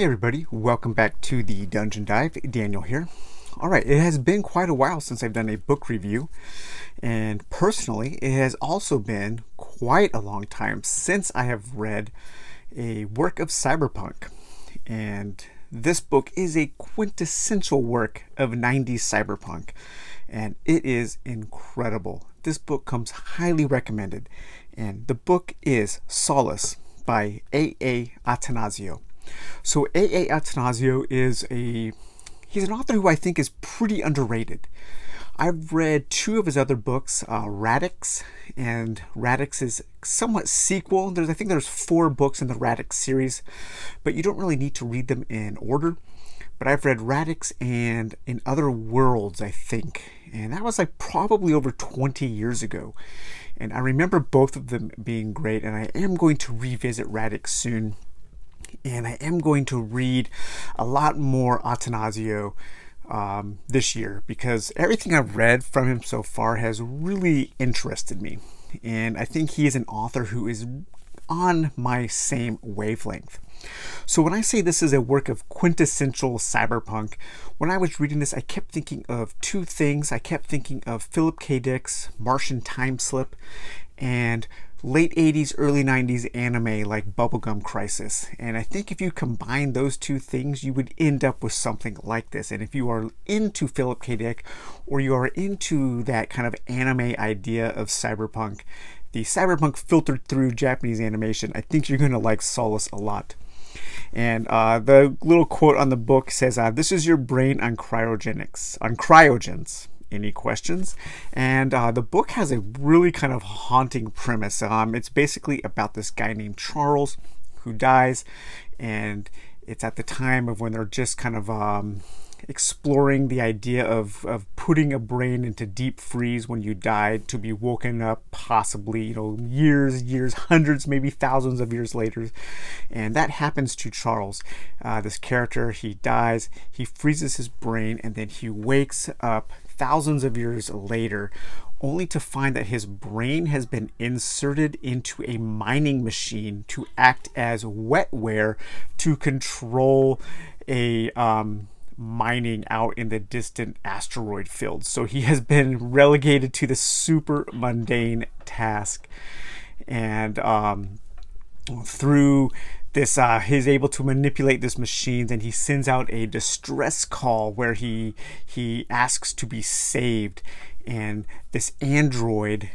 Hey everybody, welcome back to the Dungeon Dive. Daniel here. Alright, it has been quite a while since I've done a book review, and personally, it has also been quite a long time since I have read a work of cyberpunk. And this book is a quintessential work of 90s cyberpunk, and it is incredible. This book comes highly recommended, and the book is Solis by A.A. Attanasio. So A.A. Attanasio is a he's an author who I think is pretty underrated. I've read two of his other books, uh, Radix, and Radix is somewhat sequel. There's I think there's four books in the Radix series, but you don't really need to read them in order. But I've read Radix and In Other Worlds, I think, and that was like probably over 20 years ago. And I remember both of them being great, and I am going to revisit Radix soon and I am going to read a lot more Attanasio um, this year because everything I've read from him so far has really interested me. And I think he is an author who is on my same wavelength. So when I say this is a work of quintessential cyberpunk, when I was reading this, I kept thinking of two things. I kept thinking of Philip K. Dick's Martian Time Slip and late 80s, early 90s anime like Bubblegum Crisis. And I think if you combine those two things, you would end up with something like this. And if you are into Philip K. Dick or you are into that kind of anime idea of cyberpunk, the cyberpunk filtered through Japanese animation, I think you're going to like Solis a lot. And uh, the little quote on the book says, uh, "This is your brain on cryogenics, on cryogens." Any questions. And uh, the book has a really kind of haunting premise. Um, it's basically about this guy named Charles who dies, and it's at the time of when they're just kind of um, exploring the idea of, of putting a brain into deep freeze when you died to be woken up possibly you know years years hundreds maybe thousands of years later. And that happens to charles. Uh, this character he dies he freezes his brain and then he wakes up thousands of years later, only to find that his brain has been inserted into a mining machine to act as wetware to control a um, mining out in the distant asteroid field. So he has been relegated to the super mundane task. And um, through this uh, he's able to manipulate this machine and he sends out a distress call where he he asks to be saved and this android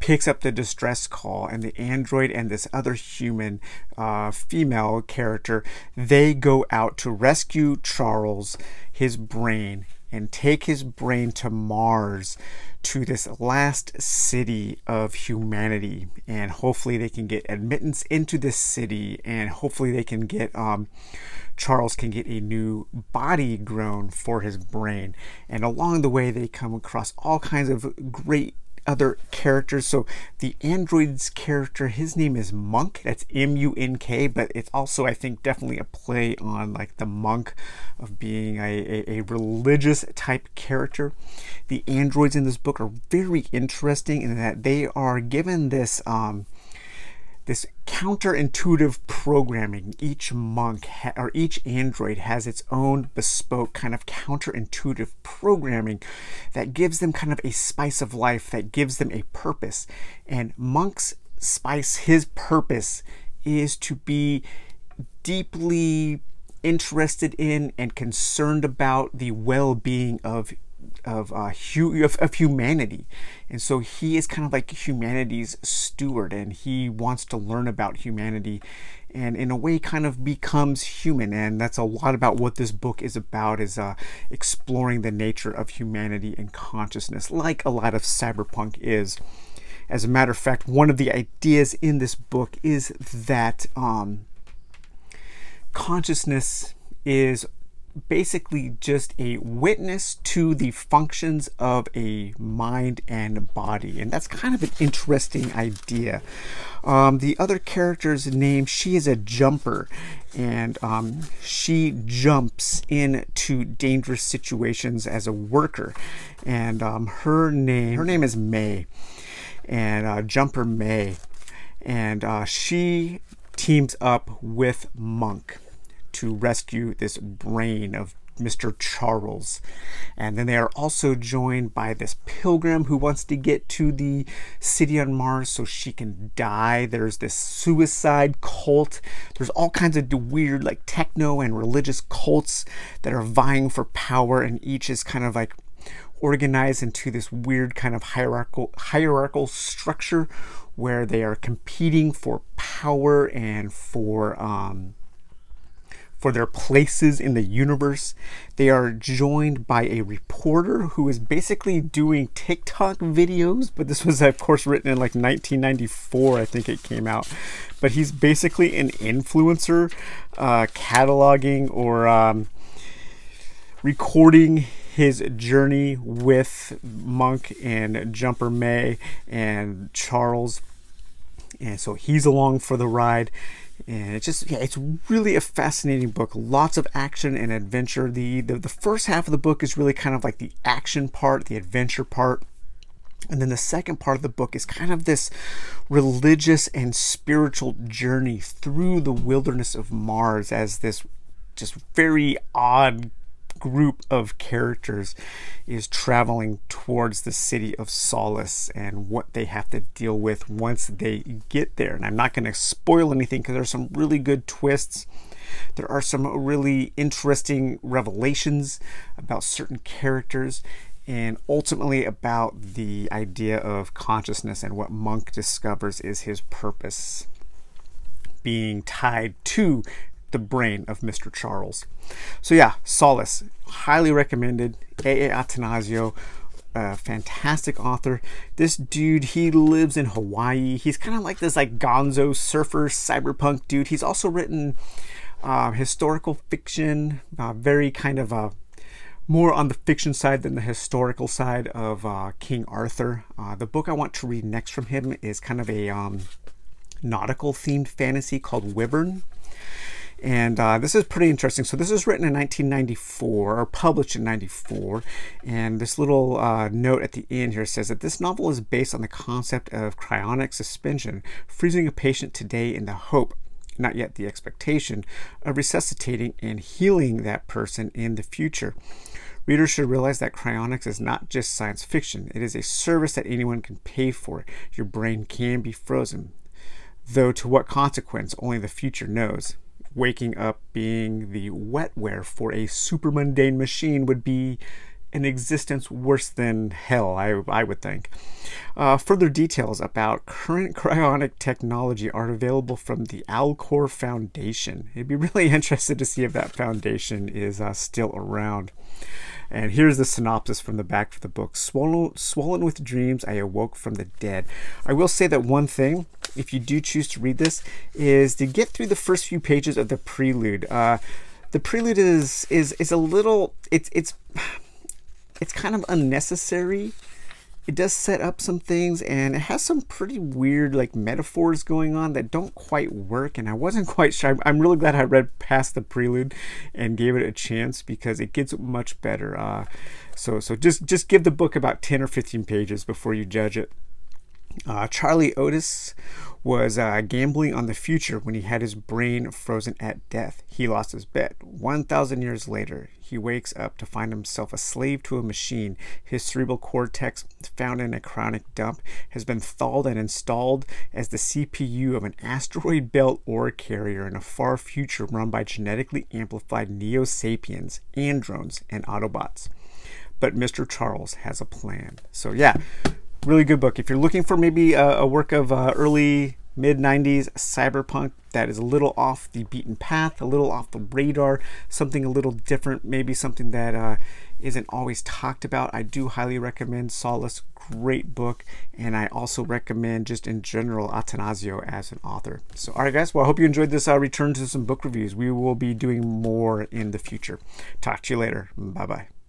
picks up the distress call and the android and this other human uh, female character they go out to rescue charles his brain and take his brain to mars to this last city of humanity. And hopefully they can get admittance into this city and hopefully they can get um, charles can get a new body grown for his brain. And along the way they come across all kinds of great other characters. So the android's character, his name is Munk. That's M-U-N-K, but it's also, I think, definitely a play on like the monk of being a, a, a religious type character. The androids in this book are very interesting in that they are given this um, this counterintuitive programming. Each monk or each android has its own bespoke kind of counterintuitive programming that gives them kind of a spice of life, that gives them a purpose. And Munk's spice, his purpose is to be deeply interested in and concerned about the well-being of of, uh, hu- of, of humanity. And so he is kind of like humanity's steward and he wants to learn about humanity and in a way kind of becomes human and that's a lot about what this book is about is uh, exploring the nature of humanity and consciousness like a lot of cyberpunk is as a matter of fact one of the ideas in this book is that um, consciousness is basically just a witness to the functions of a mind and body. And that's kind of an interesting idea. Um, the other character's name, she is a jumper. And um, she jumps into dangerous situations as a worker. And um, her name, her name is May. And uh, Jumper May. And uh, she teams up with Munk to rescue this brain of Mr. Charles. And then they are also joined by this pilgrim who wants to get to the city on Mars so she can die. There's this suicide cult. There's all kinds of weird, like techno and religious cults that are vying for power, and each is kind of like organized into this weird kind of hierarchical hierarchical structure where they are competing for power and for um, for their places in the universe. They are joined by a reporter who is basically doing TikTok videos, but this was, of course, written in like 1994, I think it came out. But he's basically an influencer, uh, cataloging or um, recording his journey with Munk and Jumper May and Charles. And so he's along for the ride and it's just yeah it's really a fascinating book. Lots of action and adventure. The, the the first half of the book is really kind of like the action part the adventure part. And then the second part of the book is kind of this religious and spiritual journey through the wilderness of Mars as this just very odd group of characters is traveling towards the city of Solis and what they have to deal with once they get there. And I'm not going to spoil anything because there's some really good twists. There are some really interesting revelations about certain characters and ultimately about the idea of consciousness and what Munk discovers is his purpose being tied to the brain of Mr. Charles. So yeah, Solis, highly recommended. A.A. Attanasio, a fantastic author. This dude, he lives in Hawaii. He's kind of like this like gonzo surfer cyberpunk dude. He's also written uh, historical fiction, uh, very kind of uh, more on the fiction side than the historical side of uh, King Arthur. Uh, the book I want to read next from him is kind of a um, nautical themed fantasy called Wyvern. And uh, this is pretty interesting. So this was written in 1994 or published in 94. And this little uh, note at the end here says that this novel is based on the concept of cryonic suspension, freezing a patient today in the hope not yet the expectation of resuscitating and healing that person in the future. Readers should realize that cryonics is not just science fiction, it is a service that anyone can pay for. Your brain can be frozen, though to what consequence only the future knows waking up being the wetware for a super mundane machine would be an existence worse than hell, I, I would think. Uh, further details about current cryonic technology are available from the Alcor Foundation. I'd be really interested to see if that foundation is uh, still around. And here's the synopsis from the back of the book Swollen, swollen with dreams, I awoke from the dead. I will say that one thing, if you do choose to read this, is to get through the first few pages of the prelude. Uh, the prelude is is is a little it's it's it's kind of unnecessary. It does set up some things and it has some pretty weird like metaphors going on that don't quite work and i wasn't quite sure. I'm really glad i read past the prelude and gave it a chance because it gets much better uh, so so just just give the book about 10 or 15 pages before you judge it. Uh, Charlie Outis was uh, gambling on the future when he had his brain frozen at death. He lost his bet. 1,000 years later, he wakes up to find himself a slave to a machine. His cerebral cortex, found in a cryonic dump, has been thawed and installed as the CPU of an asteroid belt ore carrier in a far future run by genetically amplified Neo sapiens, andrones, and Autobots. But Mr. Charles has a plan. So, yeah, really good book. If you're looking for maybe a, a work of uh, early mid 90s cyberpunk that is a little off the beaten path, a little off the radar, something a little different, maybe something that uh, not always talked about, I do highly recommend Solis. Great book, and I also recommend just in general Attanasio as an author. So, all right, guys. Well, I hope you enjoyed this uh, return to some book reviews. We will be doing more in the future. Talk to you later. Bye bye.